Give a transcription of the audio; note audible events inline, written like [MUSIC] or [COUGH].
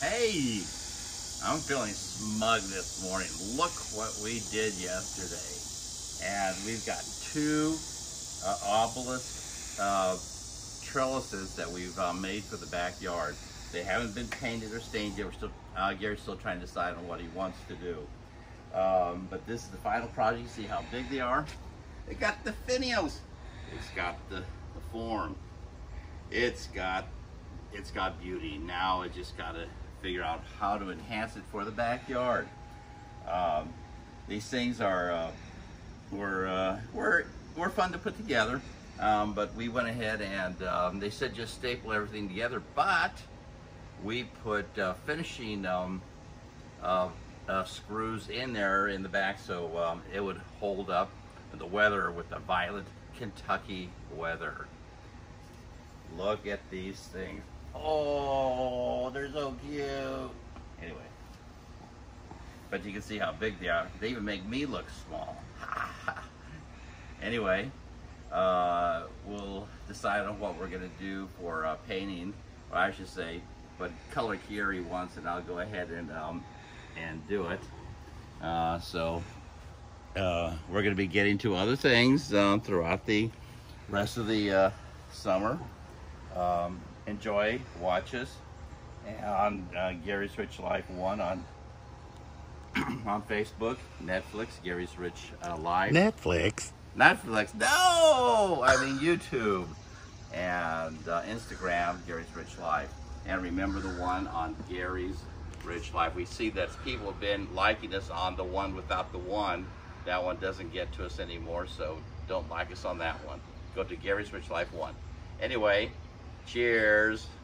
Hey, I'm feeling smug this morning. Look what we did yesterday. And we've got two uh, obelisk uh, trellises that we've uh, made for the backyard. They haven't been painted or stained yet. We're still, uh, Gary's still trying to decide on what he wants to do. Um, but this is the final project. See how big they are? They got the finials. It's got the, the form. It's got it's got beauty. Now I just got to figure out how to enhance it for the backyard. Um, these things are uh, were uh, were were fun to put together, um, but we went ahead and um, they said just staple everything together. But we put uh, finishing um, uh, screws in there in the back so um, it would hold up the weather with the violent Kentucky weather. Look at these things. Oh, they're so cute. Anyway, but you can see how big they are. They even make me look small. [LAUGHS] anyway, uh, we'll decide on what we're gonna do for uh, painting, or I should say, but color Gary wants, and I'll go ahead and um, and do it. Uh, so uh, we're going to be getting to other things um, throughout the rest of the uh, summer. Um, enjoy, watch us on uh, Gary's Rich Life 1 on [CLEARS THROAT] on Facebook, Netflix, Gary's Rich uh, Life. Netflix? Netflix, no! I mean YouTube. And uh, Instagram, Gary's Rich Life. And remember the one on Gary's Rich Life. We see that people have been liking us on the one without the one. That one doesn't get to us anymore, so don't like us on that one. Go to Gary's Rich Life 1. Anyway, cheers.